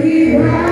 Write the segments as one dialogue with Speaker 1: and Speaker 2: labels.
Speaker 1: he rides.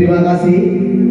Speaker 1: Terima kasih.